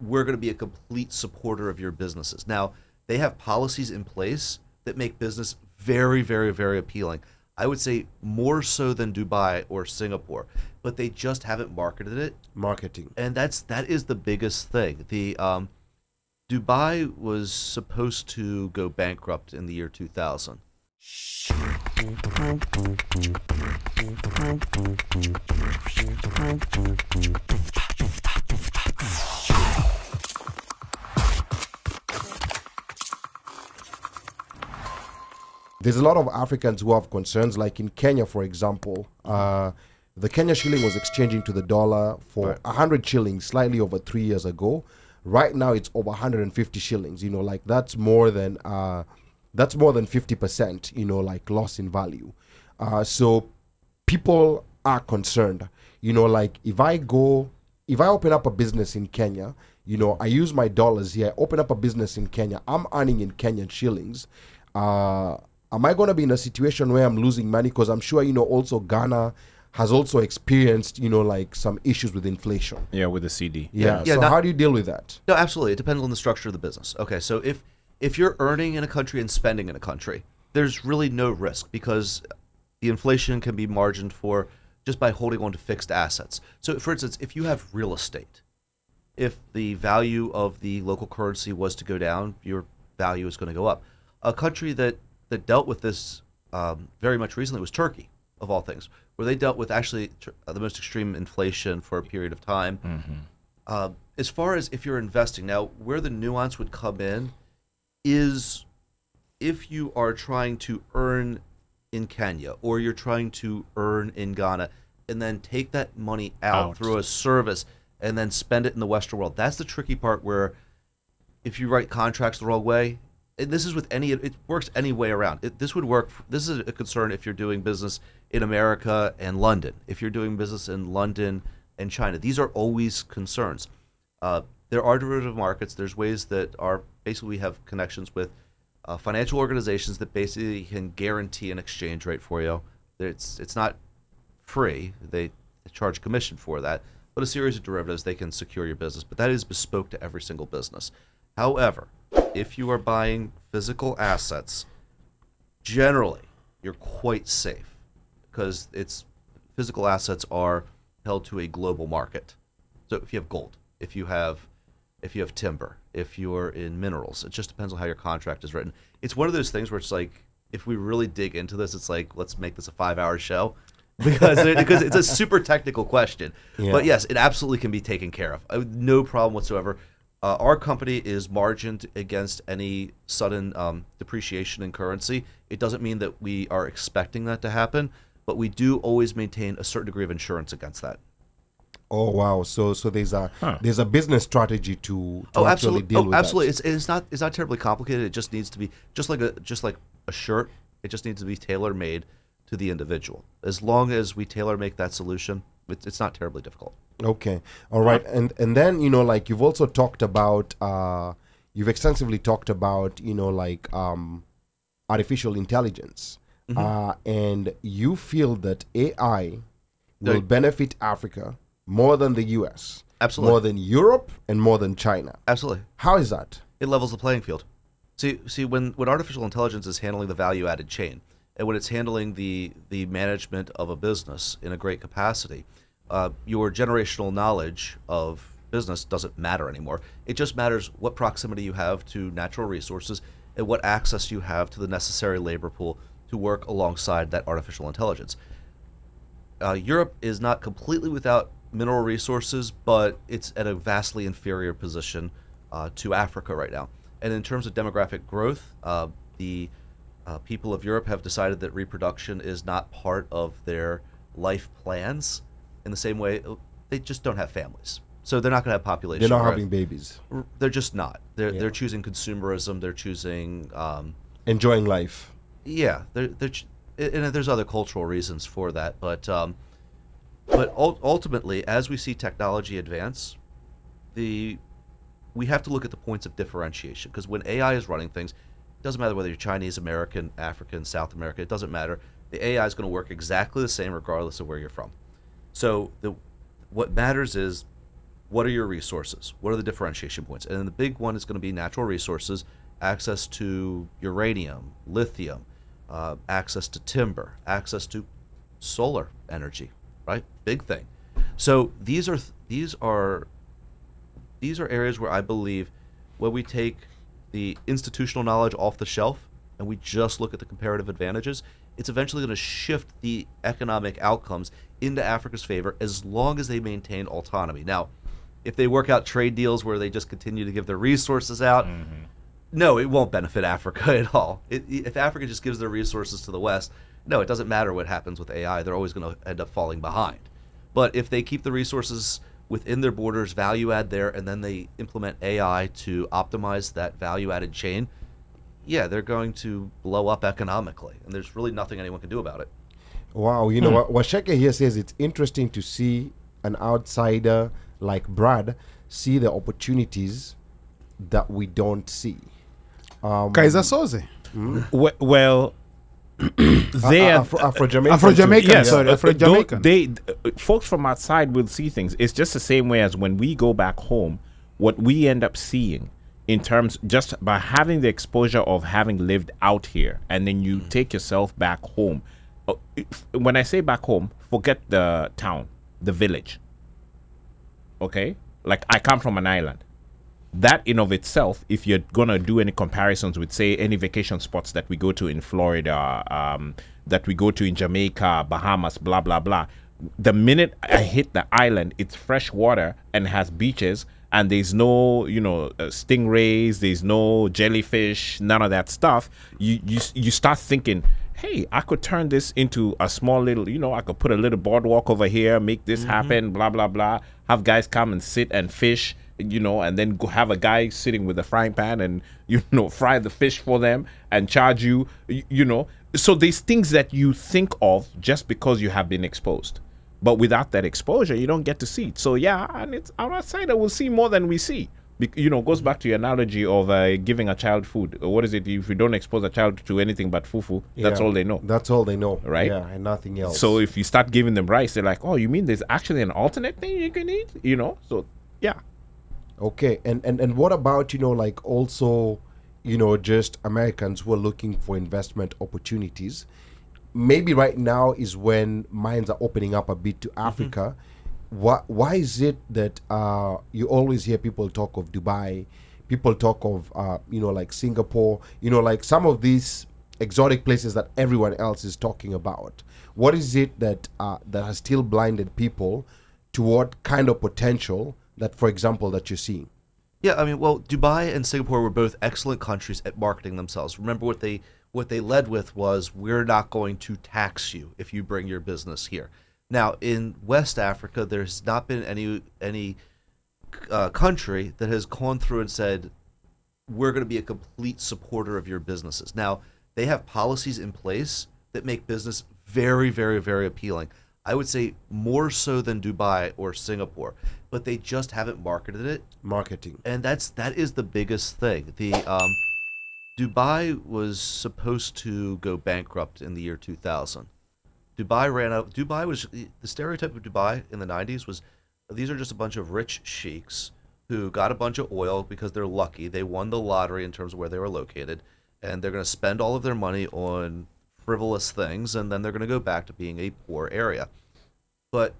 we're going to be a complete supporter of your businesses. Now, they have policies in place that make business very, very, very appealing. I would say more so than Dubai or Singapore, but they just haven't marketed it. Marketing. And that's that is the biggest thing. The um, Dubai was supposed to go bankrupt in the year 2000. There's a lot of Africans who have concerns, like in Kenya, for example. Uh, the Kenya shilling was exchanging to the dollar for Right. 100 shillings slightly over three years ago. Right now, it's over 150 shillings. You know, like that's more than uh, that's more than 50 percent. You know, like loss in value. Uh, so people are concerned. You know, like if I go, if I open up a business in Kenya, you know, I use my dollars here, I open up a business in Kenya, I'm earning in Kenyan shillings. Uh, am I going to be in a situation where I'm losing money? Because I'm sure, you know, also Ghana has also experienced, you know, like some issues with inflation. Yeah, with the cedi. Yeah. Yeah, so not- how do you deal with that? No, absolutely. It depends on the structure of the business. Okay, so if if you're earning in a country and spending in a country, there's really no risk because the inflation can be margined for just by holding on to fixed assets. So, for instance, if you have real estate, if the value of the local currency was to go down, your value is going to go up. A country that that dealt with this um, very much recently was Turkey, of all things, where they dealt with actually tr- uh, the most extreme inflation for a period of time. Uh, as far as if you're investing now, where the nuance would come in is if you are trying to earn in Kenya or you're trying to earn in Ghana and then take that money out, Out. through a service and then spend it in the Western world. That's the tricky part where if you write contracts the wrong way, this is with any, it works any way around. It, this would work. This is a concern if you're doing business in America and London. If you're doing business in London and China, these are always concerns. Uh, there are derivative markets. There's ways that are basically we have connections with uh, financial organizations that basically can guarantee an exchange rate for you. It's it's not free. They charge commission for that, but a series of derivatives they can secure your business. But that is bespoke to every single business. However, if you are buying physical assets, generally you're quite safe because it's physical assets are held to a global market. So if you have gold, if you have if you have timber, if you're in minerals, it just depends on how your contract is written. It's one of those things where it's like if we really dig into this, it's like let's make this a five-hour show because it, because it's a super technical question. Yeah. But yes, it absolutely can be taken care of. No problem whatsoever. Uh, our company is margined against any sudden um, depreciation in currency. It doesn't mean that we are expecting that to happen, but we do always maintain a certain degree of insurance against that. Oh wow! So so there's a Huh. there's a business strategy to, to Oh, actually absolutely. deal Oh, with absolutely. that. It's, it's not it's not terribly complicated. It just needs to be just like a just like a shirt. It just needs to be tailor made to the individual. As long as we tailor make that solution, it's, it's not terribly difficult. Okay. All right. And and then you know like you've also talked about uh you've extensively talked about you know like um artificial intelligence. Mm-hmm. Uh and you feel that AI will No. benefit Africa more than the US. Absolutely. More than Europe and more than China. Absolutely. How is that? it levels the playing field. See, see, when, when artificial intelligence is handling the value added chain, and when it's handling the the management of a business in a great capacity, uh, your generational knowledge of business doesn't matter anymore. It just matters what proximity you have to natural resources and what access you have to the necessary labor pool to work alongside that artificial intelligence uh, Europe is not completely without mineral resources, but it's at a vastly inferior position uh, to Africa right now. And in terms of demographic growth, uh, the uh, people of Europe have decided that reproduction is not part of their life plans. In the same way, uh, they just don't have families, so they're not going to have population. They're not growth. having babies. They're just not. They're Yeah. they're choosing consumerism. They're choosing. Um, Enjoying life. yeah, there, ch- and there's other cultural reasons for that, but um, but ultimately, as we see technology advance, the we have to look at the points of differentiation because when AI is running things, doesn't matter whether you're Chinese, American, African, South America. It doesn't matter. The AI is going to work exactly the same regardless of where you're from. So the what matters is what are your resources? What are the differentiation points? And then the big one is going to be natural resources, access to uranium, lithium, uh, access to timber, access to solar energy, right? Big thing. So these are these are these are areas where I believe when we take the institutional knowledge off the shelf and we just look at the comparative advantages, it's eventually going to shift the economic outcomes into Africa's favor as long as they maintain autonomy. Now, if they work out trade deals where they just continue to give their resources out, mm-hmm. no, it won't benefit Africa at all. It, if Africa just gives their resources to the West, no, it doesn't matter what happens with AI. They're always going to end up falling behind. But if they keep the resources within their borders, value add there, and then they implement AI to optimize that value added chain, yeah, they're going to blow up economically. And there's really nothing anyone can do about it. Wow, you know hmm. what Washeke here says it's interesting to see an outsider like Brad see the opportunities that we don't see. Um, Kaiser Soze. Hmm? Well, they Afro, Afro Jamaican. Afro Jamaican. Yes, sorry, Afro Jamaican. They uh, folks from outside will see things. It's just the same way as when we go back home. What we end up seeing in terms just by having the exposure of having lived out here, and then you mm. take yourself back home. Uh, when I say back home, forget the town, the village. Okay, like I come from an island that in of itself, if you're gonna do any comparisons with say any vacation spots that we go to in Florida, um, that we go to in Jamaica, Bahamas, blah blah blah, the minute I hit the island, it's fresh water and has beaches, and there's no you know uh, stingrays, there's no jellyfish, none of that stuff. You you you start thinking. Hey, I could turn this into a small little, you know, I could put a little boardwalk over here, make this mm-hmm. happen, blah, blah, blah. Have guys come and sit and fish you know, and then go have a guy sitting with a frying pan and you know fry the fish for them and charge you, you know. So these things that you think of just because you have been exposed, but without that exposure, you don't get to see it. So yeah, and it's our outsider will see more than we see. Be- you know, goes back to your analogy of uh, giving a child food. What is it? If you don't expose a child to anything but fufu, that's all they know. That's all they know, right? Yeah, and nothing else. So if you start giving them rice, they're like, "Oh, you mean there's actually an alternate thing you can eat?" You know, so yeah. Okay, and and and what about you know like also, you know, just Americans who are looking for investment opportunities? Maybe right now is when minds are opening up a bit to mm-hmm. Africa. Mm-hmm. Why why is it that uh, you always hear people talk of Dubai, people talk of uh, you know like Singapore, you know like some of these exotic places that everyone else is talking about. What is it that uh, that has still blinded people to what kind of potential that, for example, that you're seeing? Yeah, I mean, well, Dubai and Singapore were both excellent countries at marketing themselves. Remember what they what they led with was we're not going to tax you if you bring your business here. Now, in West Africa, there's not been any any uh, country that has gone through and said we're going to be a complete supporter of your businesses. Now, they have policies in place that make business very, very, very appealing. I would say more so than Dubai or Singapore, but they just haven't marketed it. Marketing, and that's that is the biggest thing. The um, Dubai was supposed to go bankrupt in the year 2000. Dubai ran out. Dubai was the stereotype of Dubai in the 90s was these are just a bunch of rich sheiks who got a bunch of oil because they're lucky. They won the lottery in terms of where they were located, and they're going to spend all of their money on frivolous things, and then they're going to go back to being a poor area. But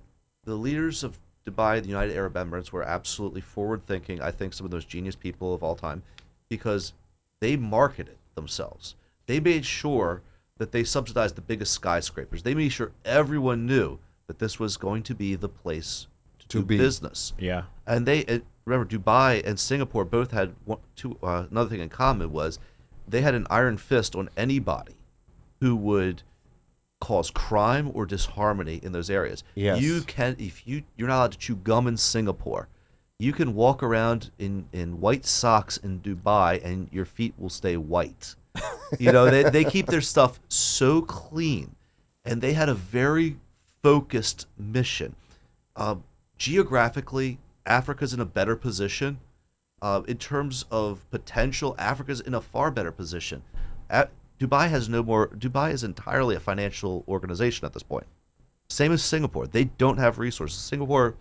the leaders of Dubai, the United Arab Emirates, were absolutely forward thinking. I think some of those genius people of all time, because they marketed themselves. They made sure that they subsidized the biggest skyscrapers. They made sure everyone knew that this was going to be the place to, to do be. business. Yeah. And they remember Dubai and Singapore both had one, two, uh, another thing in common was they had an iron fist on anybody who would cause crime or disharmony in those areas. Yes. You can if you you're not allowed to chew gum in Singapore. You can walk around in, in white socks in Dubai and your feet will stay white. you know, they, they keep their stuff so clean. And they had a very focused mission. Uh, geographically, Africa's in a better position. Uh, in terms of potential, Africa's in a far better position. At, Dubai has no more. Dubai is entirely a financial organization at this point. Same as Singapore. They don't have resources. Singapore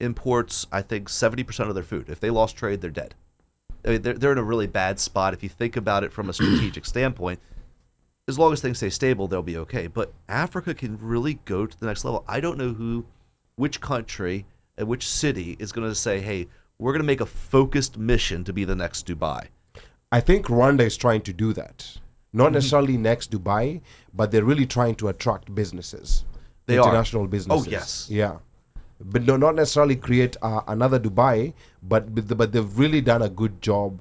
imports, I think, 70% of their food. If they lost trade, they're dead. I mean, they're, they're in a really bad spot if you think about it from a strategic standpoint. As long as things stay stable, they'll be okay. But Africa can really go to the next level. I don't know who, which country, and which city is going to say, hey, we're going to make a focused mission to be the next Dubai. I think Rwanda is trying to do that. Not Mm-hmm. necessarily next Dubai, but they're really trying to attract businesses, They are. international businesses. Oh, yes. yeah, but no, not necessarily create uh, another Dubai, but but the- but they've really done a good job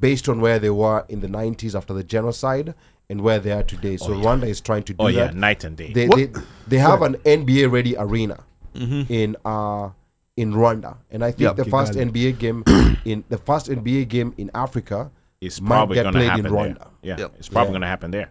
based on where they were in the '90s after the genocide and where they are today. So Rwanda is trying to do Oh yeah, that. night and day. They, What- they they have an NBA ready arena Mm-hmm. in uh in Rwanda, and I think Yep. the first NBA game in the first NBA game in Africa it's probably going to happen in there. Rwanda. Yeah, Yep. it's probably Yeah. going to happen there.